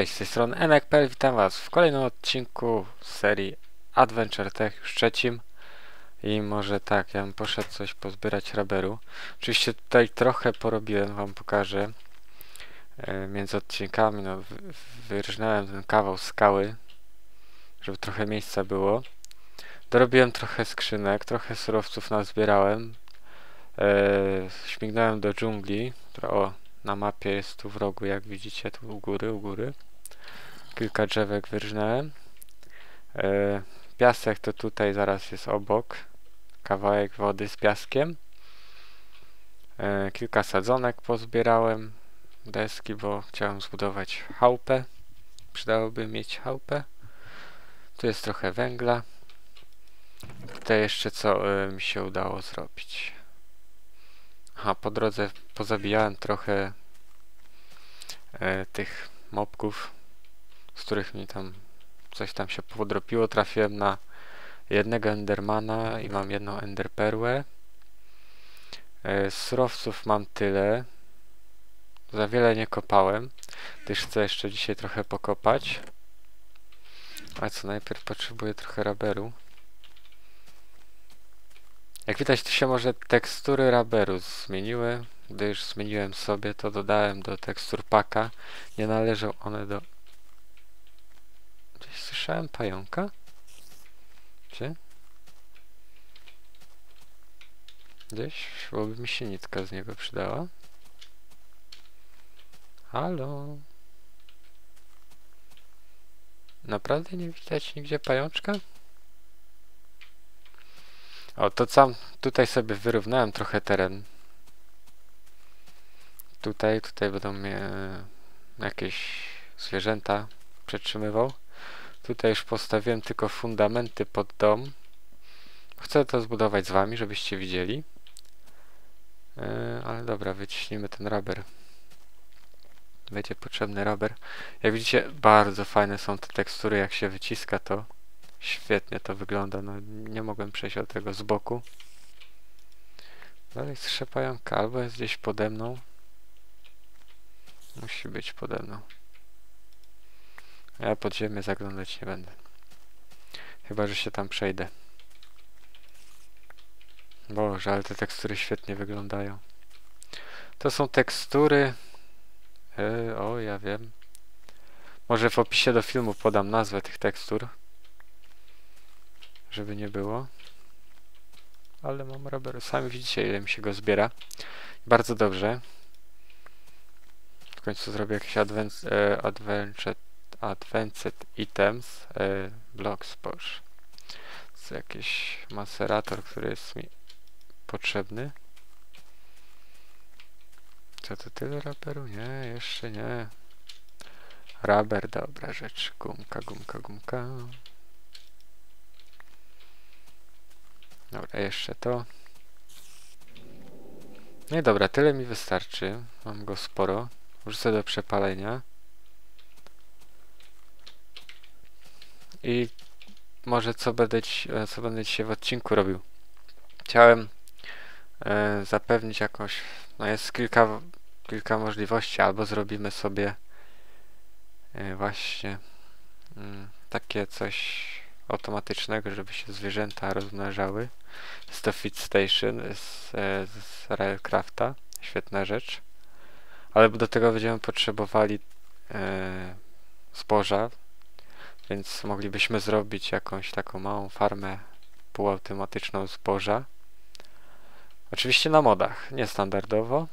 Cześć, z tej strony Enek.pl, witam was w kolejnym odcinku serii Adventure Tech, już trzecim. I może tak, ja bym poszedł coś pozbierać raberu. Oczywiście tutaj trochę porobiłem, wam pokażę. E, między odcinkami, no, wy- wyrżnąłem ten kawał skały, żeby trochę miejsca było. Dorobiłem trochę skrzynek, trochę surowców nazbierałem. E, śmignąłem do dżungli, która o, na mapie jest tu w rogu, jak widzicie, tu u góry, u góry. Kilka drzewek wyrżnąłem. E, piasek to tutaj zaraz jest obok. Kawałek wody z piaskiem. E, kilka sadzonek pozbierałem. Deski, bo chciałem zbudować chałupę. Przydałoby mieć chałupę. Tu jest trochę węgla. Tutaj jeszcze co e, mi się udało zrobić. Aha, po drodze pozabijałem trochę e, tych mobków, z których mi tam coś tam się podropiło. Trafiłem na jednego endermana i mam jedną enderperłę. E, surowców mam tyle. Za wiele nie kopałem, gdyż chcę jeszcze dzisiaj trochę pokopać. A co najpierw potrzebuję trochę raberu. Jak widać, tu się może tekstury raberu zmieniły. Gdy już zmieniłem sobie, to dodałem do tekstur paka. Nie należą one do... Słyszałem pająka? Gdzie? Gdzieś? Bo by mi się nitka z niego przydała. Halo? Naprawdę nie widać nigdzie pajączka? O, to sam tutaj sobie wyrównałem trochę teren. Tutaj, tutaj będą mnie jakieś zwierzęta przetrzymywał. Tutaj już postawiłem tylko fundamenty pod dom. Chcę to zbudować z wami, żebyście widzieli. Yy, ale dobra, wyciśnijmy ten rubber. Będzie potrzebny rubber. Jak widzicie, bardzo fajne są te tekstury, jak się wyciska to. Świetnie to wygląda, no nie mogłem przejść od tego z boku. Dalej słyszę pająka, albo jest gdzieś pode mną. Musi być pode mną. Ja pod ziemię zaglądać nie będę. Chyba, że się tam przejdę. Boże, ale te tekstury świetnie wyglądają. To są tekstury... Yy, o, ja wiem. Może w opisie do filmu podam nazwę tych tekstur żeby nie było. Ale mam rubber. Sami widzicie, ile mi się go zbiera. Bardzo dobrze. W końcu zrobię jakiś advanced, e, advanced, advanced items. E, blocks, boż. To jakiś macerator, który jest mi potrzebny. Co to tyle raperu? Nie, jeszcze nie. Rubber, dobra rzecz. Gumka, gumka, gumka. Dobra, jeszcze to. No i dobra, tyle mi wystarczy. Mam go sporo. Wrzucę do przepalenia. I może co będę, ci, e, co będę dzisiaj w odcinku robił. Chciałem e, zapewnić jakąś... No jest kilka, kilka możliwości. Albo zrobimy sobie e, właśnie mm, takie coś automatycznego, żeby się zwierzęta rozmnażały. Jest to Feed Station z, e, z Railcrafta. Świetna rzecz. Ale do tego będziemy potrzebowali e, zboża, więc moglibyśmy zrobić jakąś taką małą farmę półautomatyczną zboża. Oczywiście na modach, niestandardowo.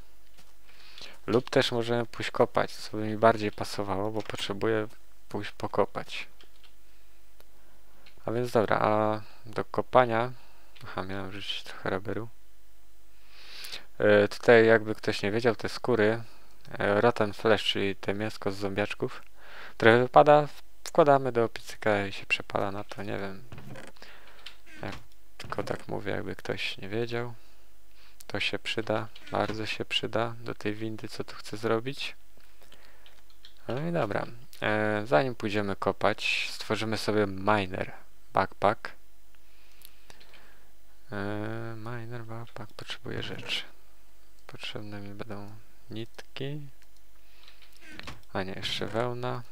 Lub też możemy pójść kopać, co by mi bardziej pasowało, bo potrzebuję pójść pokopać. A więc dobra, a do kopania... Aha, miałem wrzucić trochę rubberu. E, tutaj jakby ktoś nie wiedział, te skóry e, Rotten Flesh, czyli te mięsko z zombiaczków, które wypada, wkładamy do piecyka i się przepala na to, nie wiem. Jak, tylko tak mówię, jakby ktoś nie wiedział. To się przyda, bardzo się przyda do tej windy, co tu chcę zrobić. No i dobra. E, zanim pójdziemy kopać, stworzymy sobie miner backpack. Eee, miner backpack potrzebuje rzeczy. Potrzebne mi będą nitki. A nie, jeszcze wełna.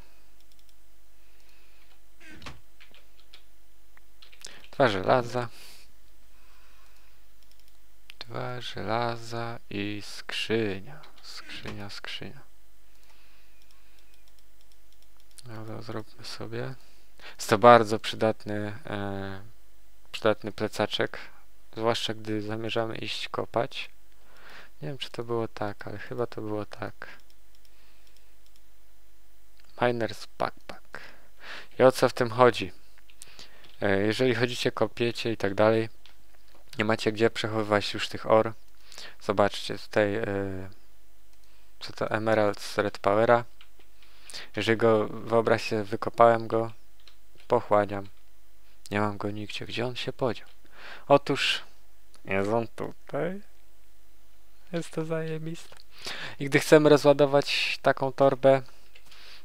Dwa żelaza. Dwa żelaza i skrzynia. Skrzynia, skrzynia. Dobra, zróbmy sobie. Jest to bardzo przydatny, e, przydatny plecaczek. Zwłaszcza gdy zamierzamy iść kopać. Nie wiem czy to było tak, ale chyba to było tak. Miner's Backpack. I o co w tym chodzi? E, jeżeli chodzicie, kopiecie i tak dalej, nie macie gdzie przechowywać już tych or. Zobaczcie tutaj, e, co to Emerald z Red Powera. Jeżeli go, wyobraźcie, wykopałem go, pochłaniam. Nie mam go nigdzie. Gdzie on się podział? Otóż jest on tutaj. Jest to zajebiste. I gdy chcemy rozładować taką torbę,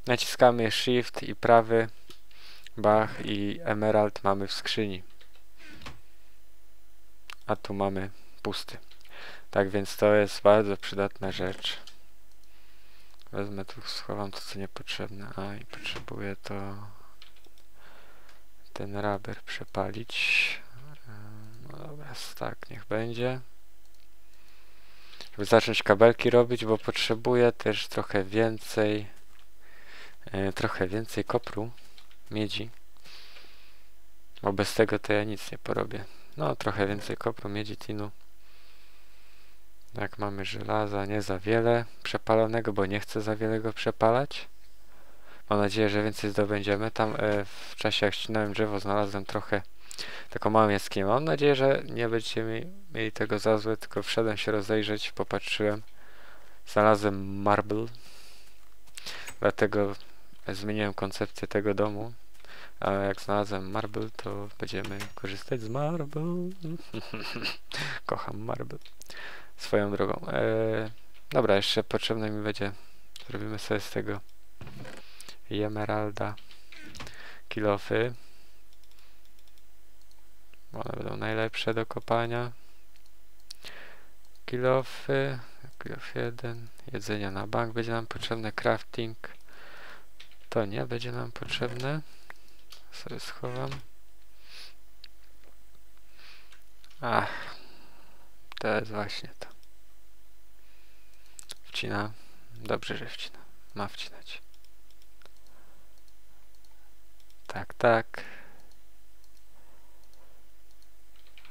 naciskamy Shift i prawy Bach i Emerald mamy w skrzyni. A tu mamy pusty. Tak więc to jest bardzo przydatna rzecz. Wezmę tu, schowam to co niepotrzebne. A i potrzebuję to ten raber przepalić. No dobra, tak, niech będzie. Żeby zacząć kabelki robić, bo potrzebuję też trochę więcej e, trochę więcej kopru, miedzi. Bo bez tego to ja nic nie porobię. No, trochę więcej kopru, miedzi, tinu. Jak mamy żelaza, nie za wiele przepalonego, bo nie chcę za wiele go przepalać. Mam nadzieję, że więcej zdobędziemy. Tam e, w czasie jak ścinałem drzewo znalazłem trochę taką małą jaskinię. Mam nadzieję, że nie będziemy mieli tego za złe, tylko wszedłem się rozejrzeć, popatrzyłem. Znalazłem marble. Dlatego zmieniłem koncepcję tego domu. A jak znalazłem marble, to będziemy korzystać z marble. Kocham marble. Swoją drogą. Eee, dobra, jeszcze potrzebne mi będzie. Zrobimy sobie z tego emeralda kilofy. One będą najlepsze do kopania. Kilofy, kilof 1, jedzenia na bank będzie nam potrzebne, crafting to nie będzie nam potrzebne. Sobie schowam. Ach, to jest właśnie to. Wcina. Dobrze, że wcina. Ma wcinać. Tak, tak.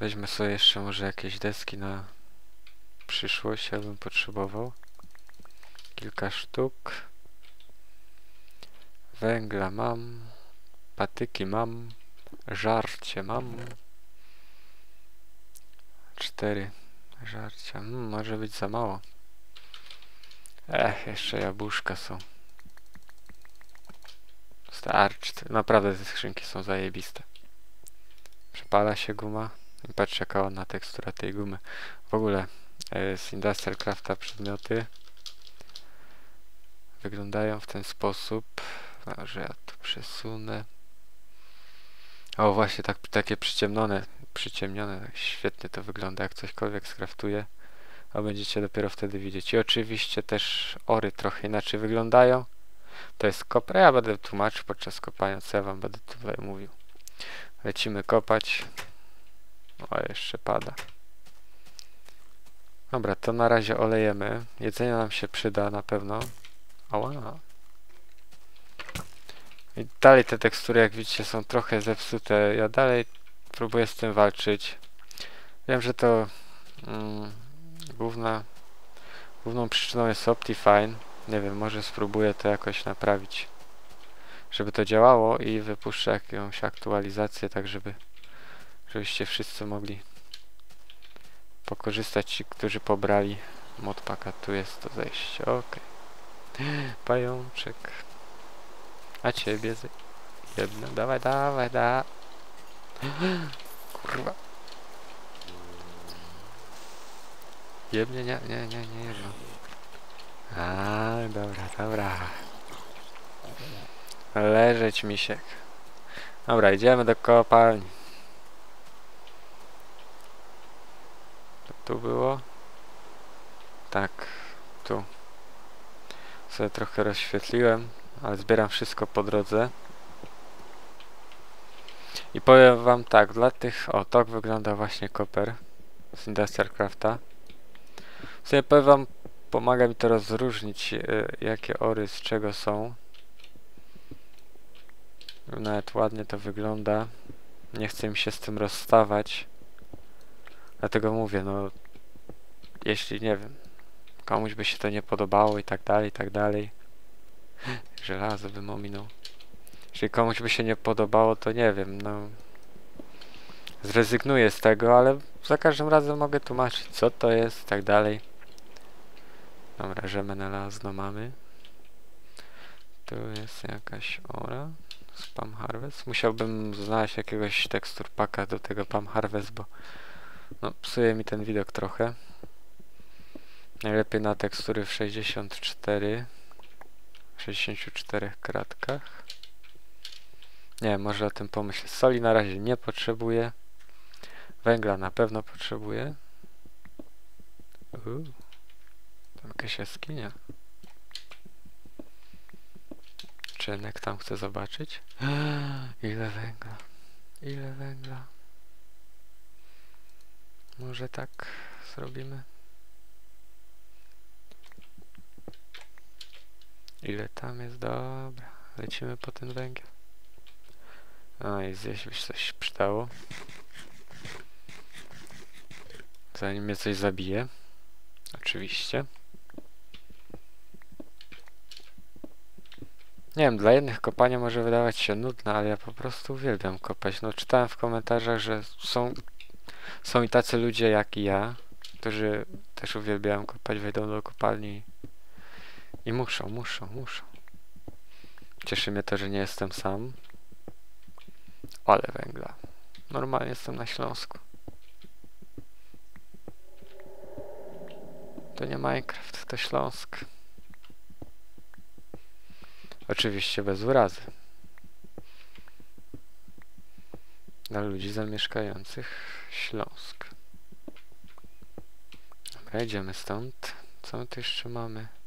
Weźmy sobie jeszcze może jakieś deski na przyszłość, ja bym potrzebował. Kilka sztuk. Węgla mam. Patyki mam. Żarcie mam. Cztery żarcia. Hmm, może być za mało. Ech, jeszcze jabłuszka są. Starczy. Naprawdę te skrzynki są zajebiste. Przepala się guma. I patrz jaka ładna tekstura tej gumy. W ogóle e, z Industrial Crafta przedmioty wyglądają w ten sposób. że ja to przesunę. O właśnie, tak, takie przyciemnione, przyciemnione, tak świetnie to wygląda, jak cośkolwiek skraftuję. A będziecie dopiero wtedy widzieć. I oczywiście też ory trochę inaczej wyglądają. To jest kopra. Ja będę tłumaczył podczas kopania, co ja wam będę tutaj mówił. Lecimy kopać. O, jeszcze pada. Dobra, to na razie olejemy. Jedzenie nam się przyda na pewno. Ała. I dalej te tekstury, jak widzicie, są trochę zepsute. Ja dalej próbuję z tym walczyć. Wiem, że to mm, główna, główną przyczyną jest Optifine. Nie wiem, może spróbuję to jakoś naprawić. Żeby to działało i wypuszczę jakąś aktualizację, tak żeby żebyście wszyscy mogli pokorzystać ci, którzy pobrali modpaka. Tu jest to zejście. Ok. Pajączek. A ciebie jedno. Dawaj, dawaj, da. Kurwa. Jebnie, nie, nie, nie, nie jedno. A, dobra, dobra. Leżeć misiek. Dobra, idziemy do kopalni. To tu było? Tak, tu. Sobie trochę rozświetliłem, ale zbieram wszystko po drodze. I powiem wam tak, dla tych... O, tak wygląda właśnie koper z Industrial Crafta. W sumie powiem wam, pomaga mi to rozróżnić, e, jakie ory z czego są. Nawet ładnie to wygląda. Nie chcę mi się z tym rozstawać. Dlatego mówię, no... Jeśli, nie wiem, komuś by się to nie podobało i tak dalej, i tak dalej. Żelazo bym ominął. Jeśli komuś by się nie podobało, to nie wiem, no... Zrezygnuję z tego, ale za każdym razem mogę tłumaczyć, co to jest i tak dalej. Dobra, żemenelazno mamy. Tu jest jakaś ora. Spam Harvest. Musiałbym znaleźć jakiegoś tekstur paka do tego Pam Harvest, bo no, psuje mi ten widok trochę. Najlepiej na tekstury w 64 64 kratkach. Nie, może o tym pomyślę. Soli na razie nie potrzebuję. Węgla na pewno potrzebuję. Uuu. Tam jakaś jaskinia. Czynek tam chcę zobaczyć. Ile węgla. Ile węgla. Może tak zrobimy. Ile tam jest? Dobra. Lecimy po ten węgiel. A i zjeść by coś przydało. Zanim mnie coś zabije. Oczywiście. Nie wiem, dla jednych kopanie może wydawać się nudne, ale ja po prostu uwielbiam kopać. No czytałem w komentarzach, że są, są i tacy ludzie jak i ja, którzy też uwielbiają kopać, wejdą do kopalni i muszą, muszą, muszą. Cieszy mnie to, że nie jestem sam. Ale węgla. Normalnie jestem na Śląsku. To nie Minecraft, to Śląsk. Oczywiście bez urazy. Dla ludzi zamieszkających Śląsk. Dobra, idziemy stąd. Co my tu jeszcze mamy?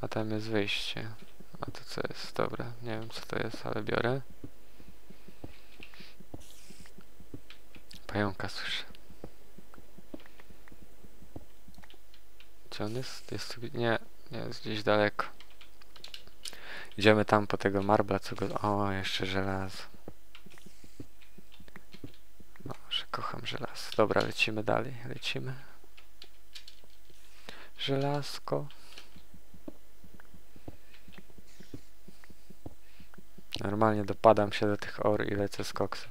A tam jest wyjście. A to co jest? Dobra, nie wiem co to jest, ale biorę. Pająka słyszę. Gdzie on jest? Jest tu... Nie, nie jest gdzieś daleko. Idziemy tam po tego marbla, co go... O, jeszcze żelazo. No, że kocham żelazo. Dobra, lecimy dalej, lecimy. Żelazko. Normalnie dopadam się do tych or i lecę z koksem.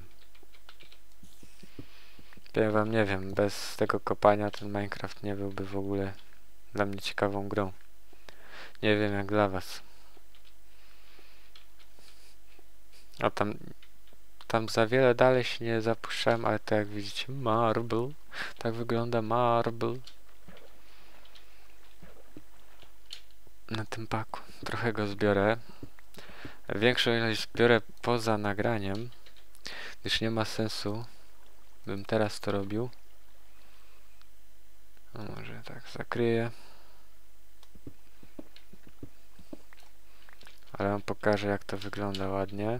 Ja wam nie wiem, bez tego kopania ten Minecraft nie byłby w ogóle dla mnie ciekawą grą. Nie wiem jak dla was. A tam, tam za wiele dalej się nie zapuszczałem, ale tak jak widzicie, marble. Tak wygląda marble. Na tym paku. Trochę go zbiorę. Większą ilość zbiorę poza nagraniem, gdyż nie ma sensu, bym teraz to robił. No może tak zakryję. Ale wam pokażę jak to wygląda ładnie.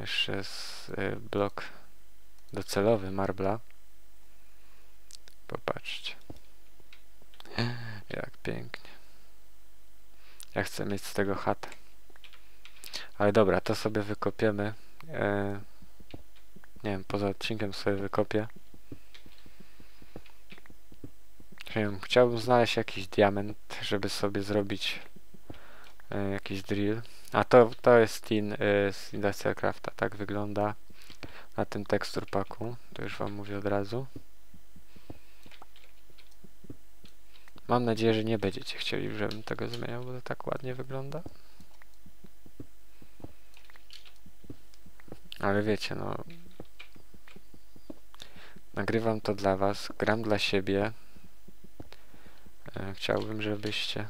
Jeszcze jest y, blok docelowy marbla. Popatrzcie. Jak pięknie. Ja chcę mieć z tego chatę. Ale dobra, to sobie wykopiemy. E, nie wiem, poza odcinkiem sobie wykopię. Wiem, chciałbym znaleźć jakiś diament, żeby sobie zrobić e, jakiś drill. A to, to jest tin y, z Industrial Crafta, tak wygląda na tym tekstur paku. To już wam mówię od razu. Mam nadzieję, że nie będziecie chcieli, żebym tego zmieniał, bo to tak ładnie wygląda. Ale wiecie, no... Nagrywam to dla was, gram dla siebie. E, chciałbym, żebyście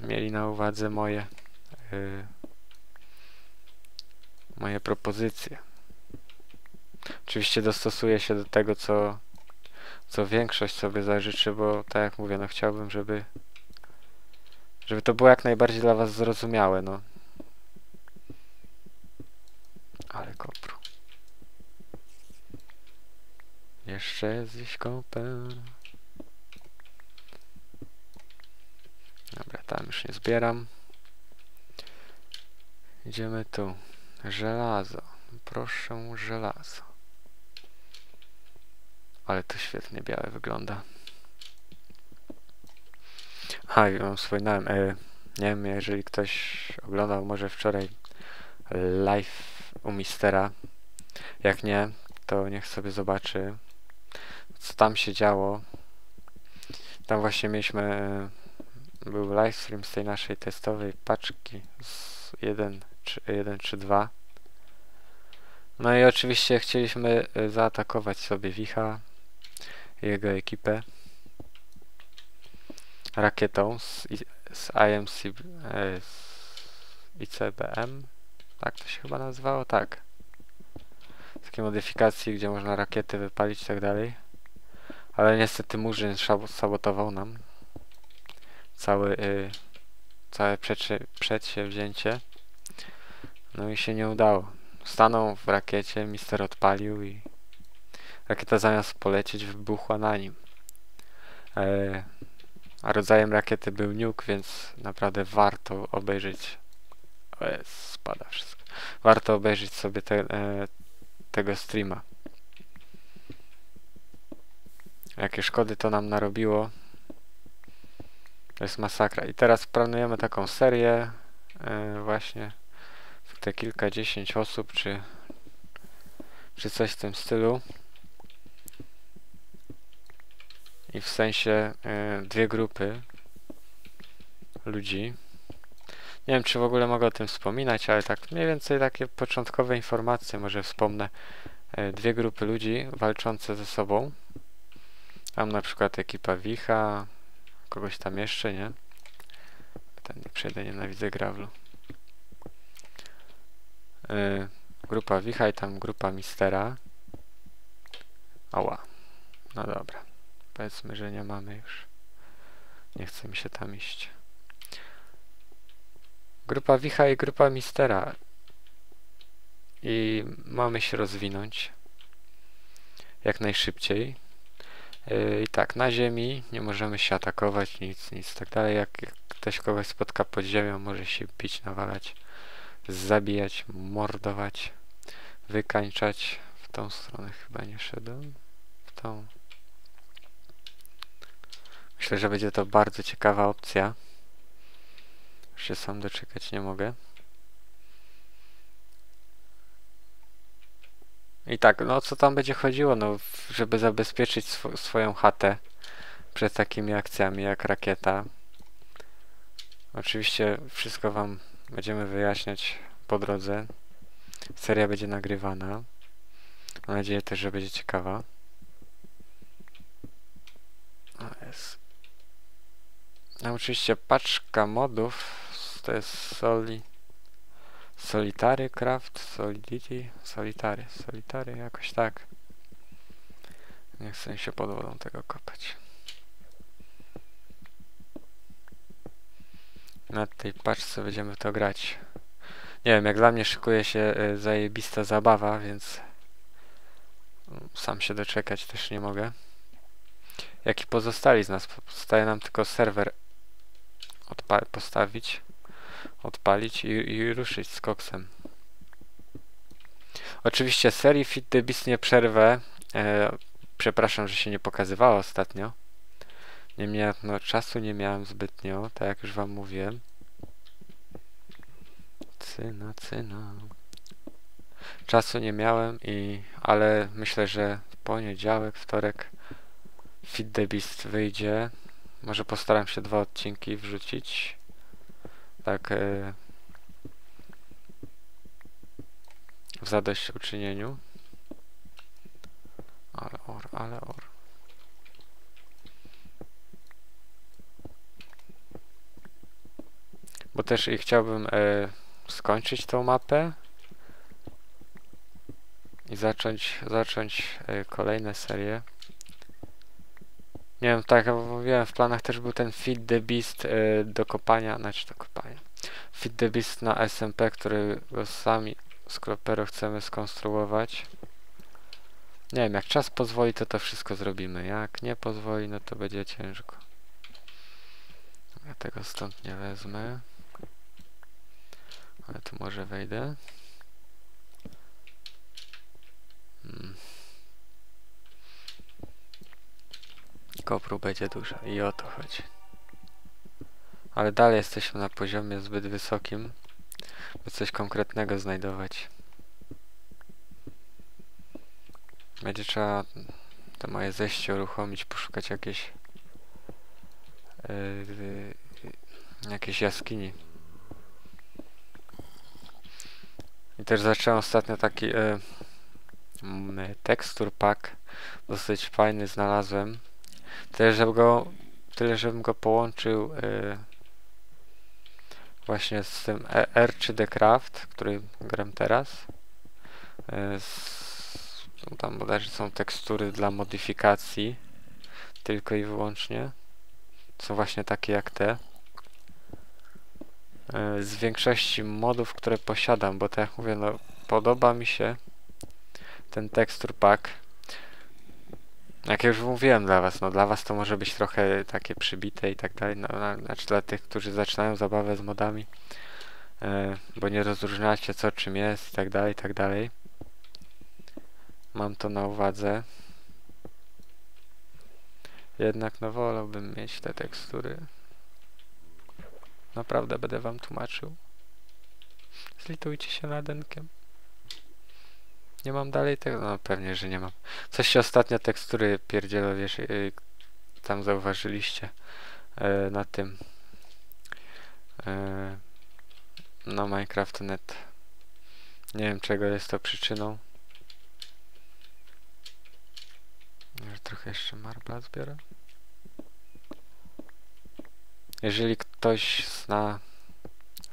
mieli na uwadze moje yy, moje propozycje. Oczywiście dostosuję się do tego, co, co większość sobie zażyczy, bo tak jak mówię, no chciałbym, żeby żeby to było jak najbardziej dla was zrozumiałe, no. Ale kopru. Jeszcze jest gdzieś koper. Dobra, tam już nie zbieram. Idziemy tu. Żelazo. Proszę, żelazo. Ale to świetnie białe wygląda. A, i mam wspominałem, e, nie wiem, jeżeli ktoś oglądał może wczoraj live u Mistera. Jak nie, to niech sobie zobaczy, co tam się działo. Tam właśnie mieliśmy, e, był livestream z tej naszej testowej paczki z 1 czy, 1 czy 2. No i oczywiście chcieliśmy e, zaatakować sobie Wicha jego ekipę rakietą z, z IMC e, z ICBM tak to się chyba nazywało, tak. Takiej modyfikacji, gdzie można rakiety wypalić i tak dalej. Ale niestety Murzyn sabotował nam cały y, całe przedsięwzięcie. No i się nie udało. Stanął w rakiecie, mister odpalił i rakieta zamiast polecieć wybuchła na nim e, a rodzajem rakiety był nuke, więc naprawdę warto obejrzeć. O jest, spada wszystko. Warto obejrzeć sobie te, e, tego streama. Jakie szkody to nam narobiło. To jest masakra. I teraz planujemy taką serię e, właśnie te kilkadziesiąt osób, czy, czy coś w tym stylu. I w sensie y, dwie grupy ludzi. Nie wiem, czy w ogóle mogę o tym wspominać, ale tak mniej więcej takie początkowe informacje może wspomnę. Y, dwie grupy ludzi walczące ze sobą. Tam na przykład ekipa Wicha, kogoś tam jeszcze, nie? Ten nie przejdę, nienawidzę grawlu. Y, grupa Wicha i tam grupa Mistera. Ała. No dobra. Powiedzmy, że nie mamy już. Nie chce mi się tam iść. Grupa Wicha i grupa Mistera. I mamy się rozwinąć. Jak najszybciej. Yy, I tak, na ziemi nie możemy się atakować, nic, nic tak dalej. Jak ktoś kogoś spotka pod ziemią, może się bić, nawalać, zabijać, mordować, wykańczać. W tą stronę chyba nie szedłem. W tą. Myślę, że będzie to bardzo ciekawa opcja. Już się sam doczekać nie mogę. I tak, no co tam będzie chodziło? No, żeby zabezpieczyć swo swoją chatę przed takimi akcjami jak rakieta. Oczywiście wszystko wam będziemy wyjaśniać po drodze. Seria będzie nagrywana. Mam nadzieję też, że będzie ciekawa. O, jest. No oczywiście paczka modów to jest soli Solitary Craft, Solidity, Solitary, Solitary, jakoś tak. Nie chcę się pod wodą tego kopać. Na tej paczce będziemy to grać. Nie wiem, jak dla mnie szykuje się y, zajebista zabawa, więc mm, sam się doczekać też nie mogę. Jak i pozostali z nas. Zostaje nam tylko serwer postawić, odpalić i, i ruszyć z koksem. Oczywiście serii Fit the Beast nie przerwę. E, przepraszam, że się nie pokazywała ostatnio. Niemniej no, czasu nie miałem zbytnio, tak jak już wam mówiłem. Cyna, cyna. Czasu nie miałem i ale myślę, że w poniedziałek, wtorek Fit the Beast wyjdzie. Może postaram się dwa odcinki wrzucić. Tak e, w zadośćuczynieniu. Ale or, ale or. Bo też i chciałbym e, skończyć tą mapę i zacząć, zacząć e, kolejne serie. Nie wiem, tak jak mówiłem, w planach też był ten Feed the Beast e, do kopania, znaczy do kopania. Feed the Beast na SMP, który sami skoro pero chcemy skonstruować. Nie wiem, jak czas pozwoli, to to wszystko zrobimy. Jak nie pozwoli, no to będzie ciężko. Ja tego stąd nie wezmę. Ale tu może wejdę. Hmm. Kopru będzie dużo i o to chodzi. Ale dalej jesteśmy na poziomie zbyt wysokim, by coś konkretnego znajdować. Będzie trzeba to moje zejście uruchomić, poszukać jakieś yy, jakiejś jaskini. I też zacząłem ostatnio taki yy, tekstur pack dosyć fajny znalazłem. Tyle, żeby go, tyle, żebym go połączył yy, właśnie z tym e, R3D Craft, który gram teraz. Yy, z, tam bodajże są tekstury dla modyfikacji tylko i wyłącznie. Są właśnie takie jak te. Yy, z większości modów, które posiadam, bo tak jak mówię, no podoba mi się ten tekstur pack. Jak już mówiłem dla was, no dla was to może być trochę takie przybite i tak dalej, no, no, znaczy dla tych, którzy zaczynają zabawę z modami, e, bo nie rozróżniacie co czym jest i tak dalej, i tak dalej. Mam to na uwadze. Jednak no wolałbym mieć te tekstury. Naprawdę będę wam tłumaczył. Zlitujcie się nad Enkiem. Nie mam dalej tego? No pewnie, że nie mam. Coś się ostatnio tekstury pierdzielą, wiesz, yy, tam zauważyliście yy, na tym yy, no Minecraft.net nie wiem czego jest to przyczyną Może trochę jeszcze marbla zbiorę jeżeli ktoś zna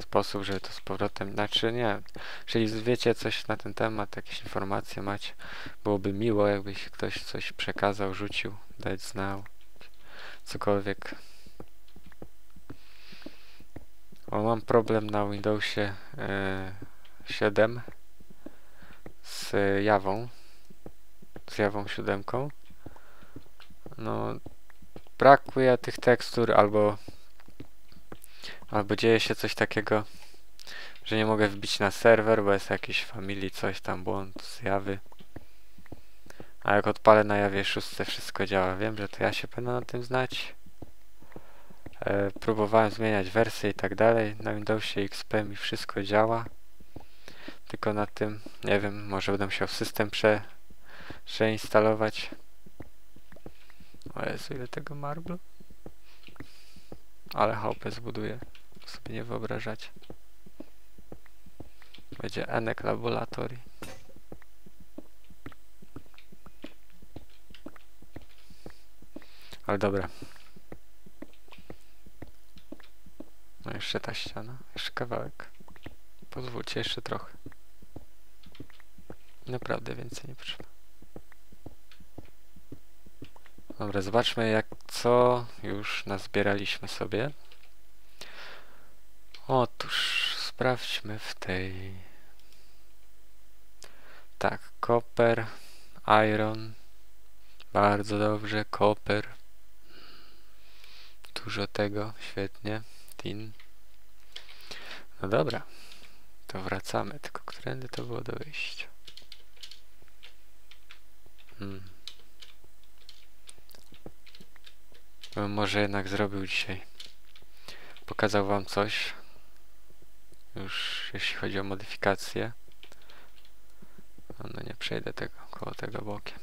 sposób, żeby to z powrotem, znaczy nie, jeżeli wiecie coś na ten temat, jakieś informacje macie, byłoby miło, jakbyś ktoś coś przekazał, rzucił, dać znał, cokolwiek. O, mam problem na Windowsie e, 7 z Jawą, z Jawą 7. No, brakuje tych tekstur albo Albo dzieje się coś takiego, że nie mogę wbić na serwer, bo jest jakiś family, coś tam, błąd, zjawy. A jak odpalę na jawie szóstce, wszystko działa. Wiem, że to ja się będę na tym znać. E, próbowałem zmieniać wersję i tak dalej. Na Windowsie XP mi wszystko działa. Tylko na tym, nie wiem, może będę musiał system prze, przeinstalować. O Jezu, ile tego marblu? Ale chałupę zbuduję sobie nie wyobrażacie. Będzie Enek Laboratory. Ale dobra. No jeszcze ta ściana. Jeszcze kawałek. Pozwólcie jeszcze trochę. Naprawdę więcej nie potrzeba. Dobra, zobaczmy jak co już nazbieraliśmy sobie. Otóż sprawdźmy w tej. Tak, koper, iron. Bardzo dobrze, koper. Dużo tego, świetnie. Tin. No dobra, to wracamy. Tylko którędy to było do wyjścia? Hmm. Może jednak zrobił dzisiaj. Pokazał wam coś już jeśli chodzi o modyfikację. No nie przejdę tego, koło tego bokiem.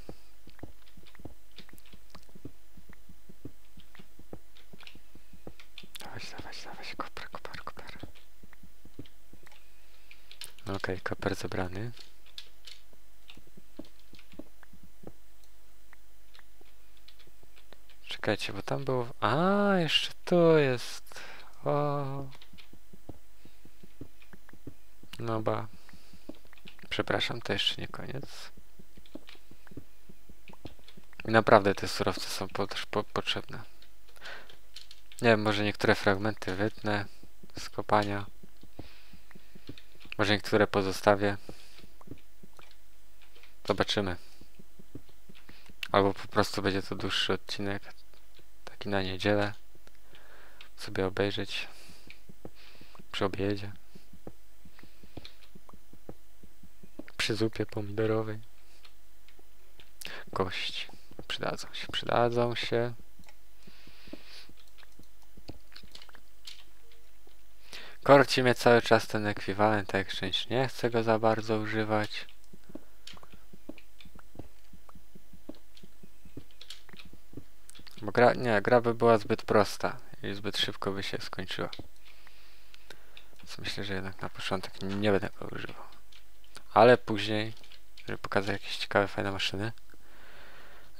Dawać, dawać, dawać, koper, koper, koper. No okay, koper zebrany. Czekajcie, bo tam było... A, jeszcze tu jest. O. No ba. Przepraszam, to jeszcze nie koniec. I naprawdę te surowce są po, po, potrzebne. Nie wiem, może niektóre fragmenty wytnę z kopania. Może niektóre pozostawię. Zobaczymy. Albo po prostu będzie to dłuższy odcinek. Taki na niedzielę. Sobie obejrzeć. Przy obiedzie. Przy zupie pomidorowej. Kości. Przydadzą się, przydadzą się. Korci mnie cały czas ten ekwiwalent exchange. Nie chcę go za bardzo używać. Bo gra, nie, gra by była zbyt prosta i zbyt szybko by się skończyła. Więc myślę, że jednak na początek nie będę go używał. Ale później, żeby pokazać jakieś ciekawe, fajne maszyny.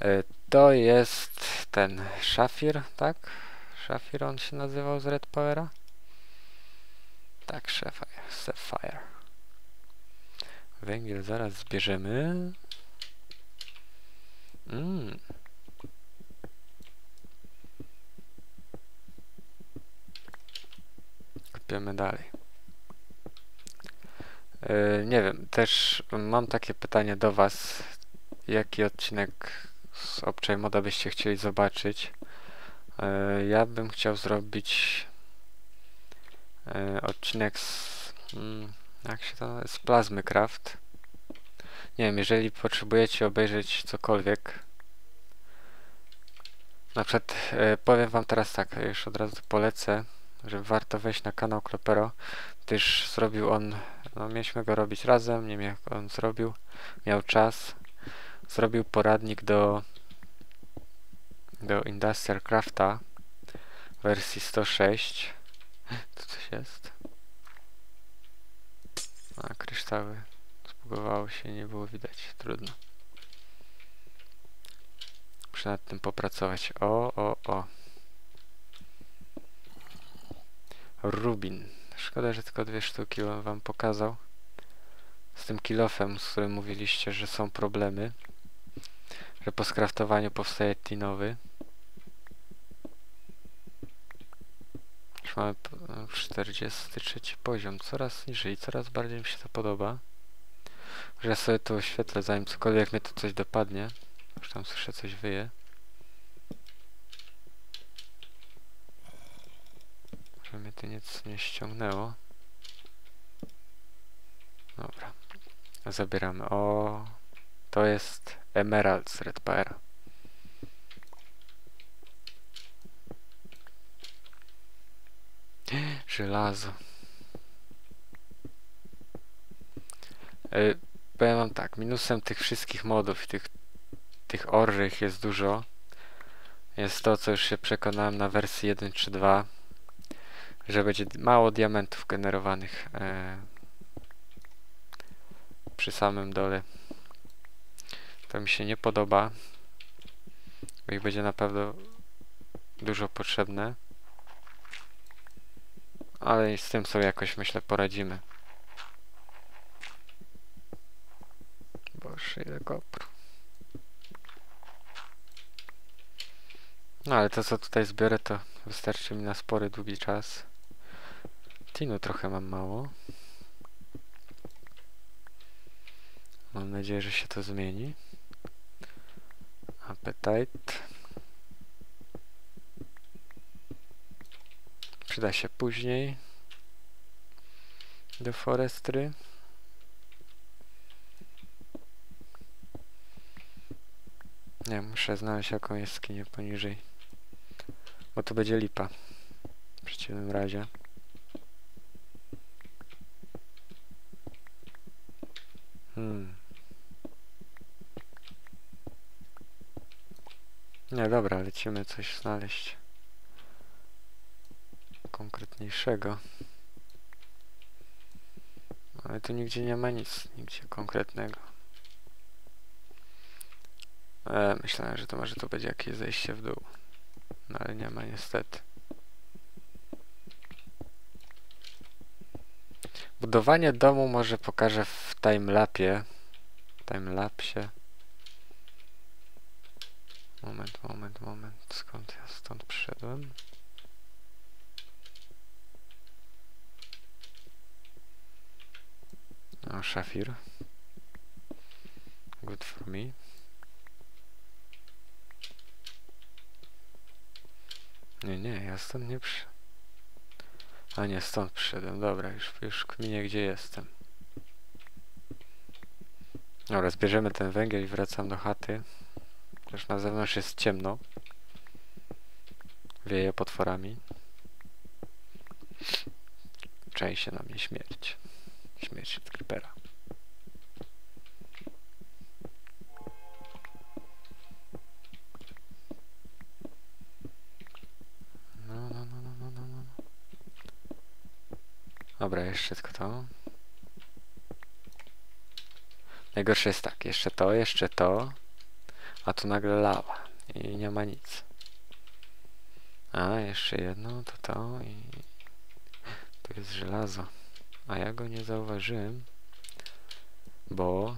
E, To jest ten Shafir, tak? Shafir on się nazywał z Red Powera? Tak, Sapphire. Sapphire. Węgiel zaraz zbierzemy. Mm. Kopiemy dalej. E, nie wiem, też mam takie pytanie do Was. Jaki odcinek z Obczaj Moda byście chcieli zobaczyć? E, ja bym chciał zrobić e, odcinek z... Mm, jak się to nazywa? Z Plazmy Craft. Nie wiem, jeżeli potrzebujecie obejrzeć cokolwiek, na przykład powiem wam teraz tak, już od razu polecę, że warto wejść na kanał Kropero, gdyż zrobił on, no mieliśmy go robić razem, nie wiem jak on zrobił, miał czas, zrobił poradnik do do Industrial Crafta wersji 106 tu coś jest? A kryształy. Zbugowało się, nie było widać, trudno. Muszę nad tym popracować. O, o, o Rubin. Szkoda, że tylko dwie sztuki wam pokazał. Z tym kilofem, z którym mówiliście, że są problemy. Że po skraftowaniu powstaje tinowy już mamy p- 43 poziom, coraz niżej, coraz bardziej mi się to podoba. Że ja sobie to oświetlę zanim cokolwiek mnie tu coś dopadnie. Już tam słyszę coś wyje tu nic nie ściągnęło. Dobra. Zabieramy. O to jest Emerald z Red Powera Żelazo. Yy, powiem wam tak, minusem tych wszystkich modów i tych, tych orrych jest dużo. Jest to, co już się przekonałem na wersji 1.3.2, że będzie mało diamentów generowanych e, przy samym dole. To mi się nie podoba, bo ich będzie na pewno dużo potrzebne. Ale z tym sobie jakoś myślę poradzimy. Boże, ile kopru. No ale to co tutaj zbiorę to wystarczy mi na spory długi czas. Tinu trochę mam mało. Mam nadzieję, że się to zmieni. Appetite. Przyda się później do forestry. Nie, muszę znaleźć jaką jaskinię poniżej. Bo to będzie lipa. W przeciwnym razie. Hmm. Nie, dobra, lecimy coś znaleźć konkretniejszego. Ale tu nigdzie nie ma nic, nigdzie konkretnego. E, myślałem, że to może to będzie jakieś zejście w dół. No ale nie ma niestety. Budowanie domu może pokażę w timelapie. Timelapsie. Moment, moment, moment. Skąd ja stąd przyszedłem? O, szafir. Good for me. Nie, nie, ja stąd nie przy... A nie, stąd przyszedłem. Dobra, już, już kminie gdzie jestem. Dobra, zbierzemy ten węgiel i wracam do chaty. Też na zewnątrz jest ciemno. Wieje potworami. Czai się na mnie śmierć. Śmierć od creepera. No, no, no, no, no, no, no. Dobra, jeszcze tylko to. Najgorsze jest tak, jeszcze to, jeszcze to, a tu nagle lawa i nie ma nic. A, jeszcze jedno, to to i tu jest żelazo. A ja go nie zauważyłem, bo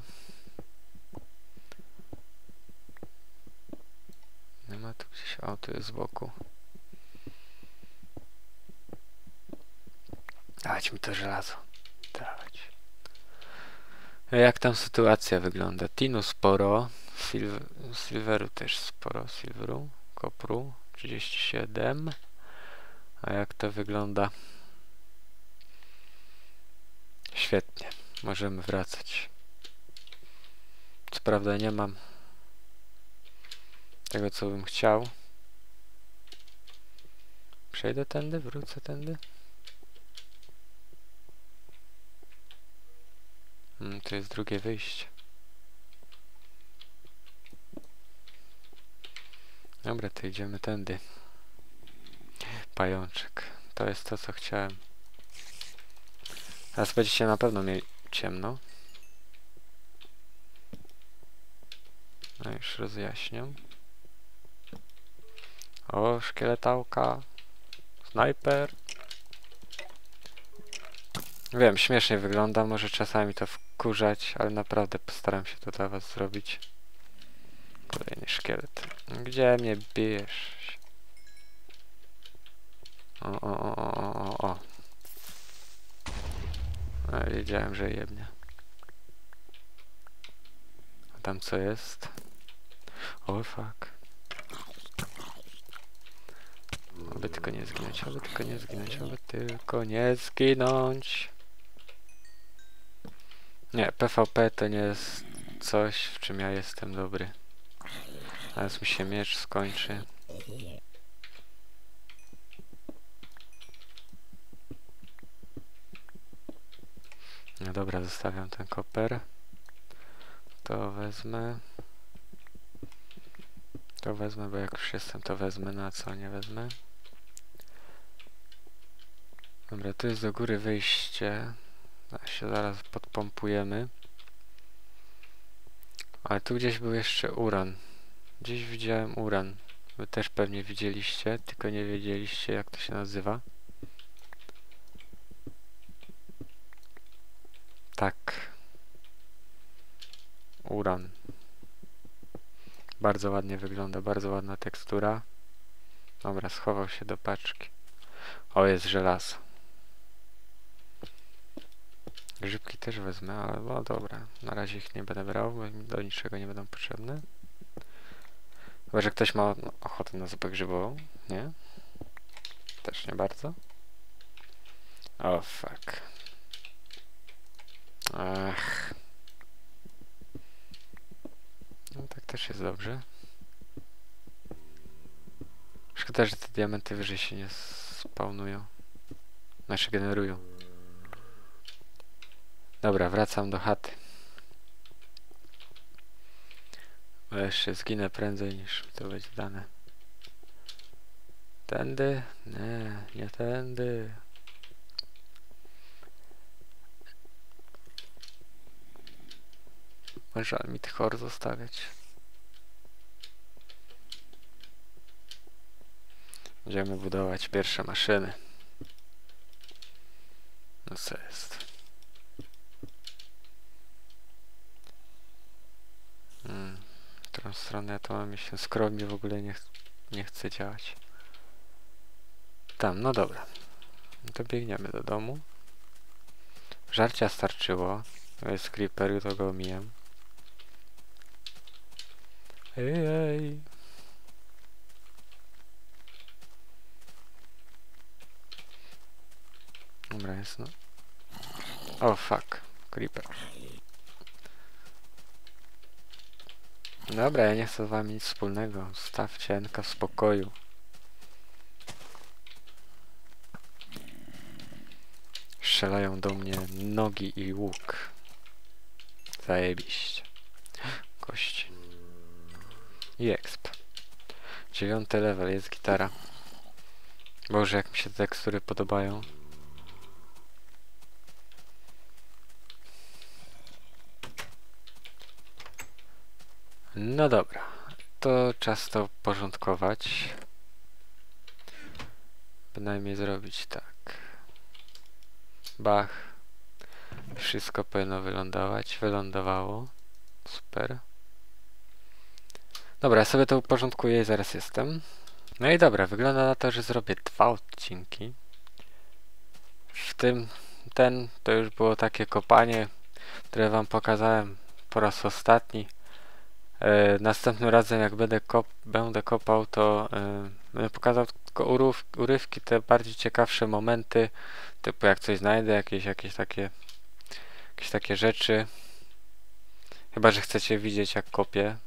nie ma tu gdzieś, o tu jest z boku. Dać mi to żelazo. Dać. Jak tam sytuacja wygląda? Tinu sporo, silveru też sporo, silveru, kopru 37. A jak to wygląda? Świetnie, możemy wracać. Co prawda nie mam tego co bym chciał. Przejdę tędy, wrócę tędy. Mm, to jest drugie wyjście. Dobra, to idziemy tędy. Pajączek. To jest to, co chciałem. Teraz będziecie na pewno mieli ciemno. No już rozjaśniam. O, szkieletałka. Snajper. Wiem, śmiesznie wygląda, może czasami to wkurzać, ale naprawdę postaram się to dla was zrobić. Kolejny szkielet. Gdzie mnie bijesz? O, o, o, o, o, o. A, wiedziałem, że jebnie. A tam co jest? O, fuck. Oby tylko nie zginąć, oby tylko nie zginąć, oby tylko nie zginąć. Nie, PvP to nie jest coś, w czym ja jestem dobry. Teraz mi się miecz skończy. No dobra, zostawiam ten koper. To wezmę. To wezmę, bo jak już jestem, to wezmę. Na co nie wezmę? Dobra, tu jest do góry wyjście. A się zaraz podpompujemy. Ale tu gdzieś był jeszcze uran. Gdzieś widziałem uran. Wy też pewnie widzieliście, tylko nie wiedzieliście jak to się nazywa. Tak. Uran. Bardzo ładnie wygląda, bardzo ładna tekstura. Dobra, schował się do paczki. O, jest żelazo. Grzybki też wezmę, ale no dobra. Na razie ich nie będę brał, bo do niczego nie będą potrzebne. Chyba, że ktoś ma ochotę na zupę grzybową, nie? Też nie bardzo. O, oh, fuck. Ach. No tak też jest dobrze. Szkoda, że te diamenty wyżej się nie spawnują. Znaczy generują. Dobra, wracam do chaty. Bo jeszcze zginę prędzej niż mi to będzie dane. Tędy? Nie, nie tędy. Żal mi tych hor zostawiać. Będziemy budować pierwsze maszyny. No co jest? Hmm. Którą stronę to mam się skromnie w ogóle nie, ch nie chce działać. Tam, no dobra. To biegniemy do domu. Żarcia starczyło. Jest creeper, to go omijam. Ej, ej. Dobra, jest no. O fuck, creeper. Dobra, ja nie chcę z wami nic wspólnego. Stawcie Enka w spokoju. Strzelają do mnie nogi i łuk. Zajebiście. Kości. I exp. Dziewiąty level, jest gitara. Boże, jak mi się te tekstury podobają. No dobra, to czas to porządkować. Bynajmniej zrobić tak. Bach. Wszystko powinno wylądować. Wylądowało. Super. Dobra, sobie to uporządkuję i zaraz jestem. No i dobra, wygląda na to, że zrobię dwa odcinki. W tym ten to już było takie kopanie, które wam pokazałem po raz ostatni. E, następnym razem jak będę, kop, będę kopał to e, będę pokazał tylko urywki, te bardziej ciekawsze momenty, typu jak coś znajdę, jakieś, jakieś takie jakieś takie rzeczy. Chyba, że chcecie widzieć jak kopię.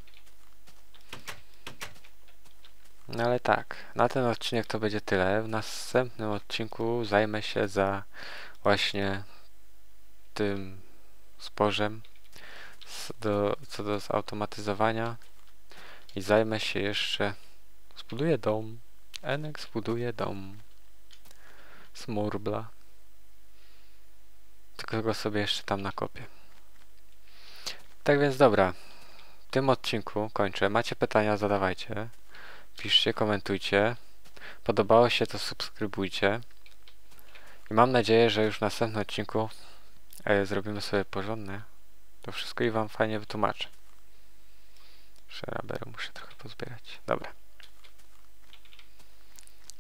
No ale tak, na ten odcinek to będzie tyle. W następnym odcinku zajmę się za właśnie tym zbożem do, co do zautomatyzowania. I zajmę się jeszcze zbuduję dom. Enek zbuduje dom. Smurbla tylko go sobie jeszcze tam nakopię. Tak więc dobra. W tym odcinku kończę. Macie pytania zadawajcie. Piszcie, komentujcie. Podobało się to subskrybujcie. I mam nadzieję, że już w następnym odcinku e, zrobimy sobie porządne to wszystko i wam fajnie wytłumaczę. Szeraberu muszę trochę pozbierać. Dobra.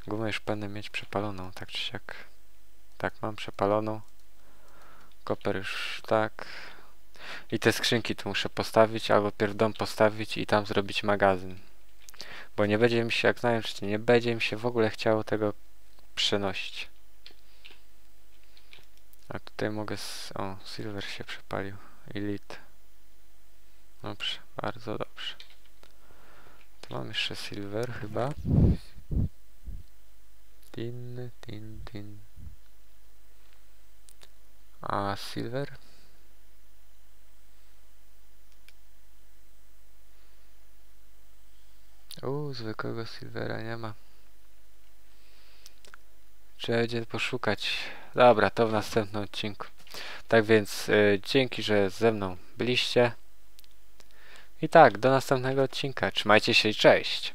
Gumę już będę mieć przepaloną, tak czy siak. Tak, mam przepaloną. Koper już tak. I te skrzynki tu muszę postawić, albo pierdom postawić i tam zrobić magazyn. Bo nie będzie mi się, jak znają nie będzie mi się w ogóle chciało tego przenosić. A tutaj mogę... O, silver się przepalił. Elite. Dobrze, bardzo dobrze. Tu mam jeszcze silver chyba. Tin, tin, tin. A silver? U, zwykłego silvera nie ma. Trzeba będzie poszukać. Dobra, to w następnym odcinku. Tak więc y, dzięki, że ze mną byliście. I tak, do następnego odcinka. Trzymajcie się i cześć!